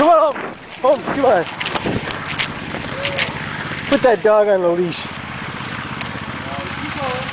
Come on, Holmes. Holmes, come on. Put that dog on the leash.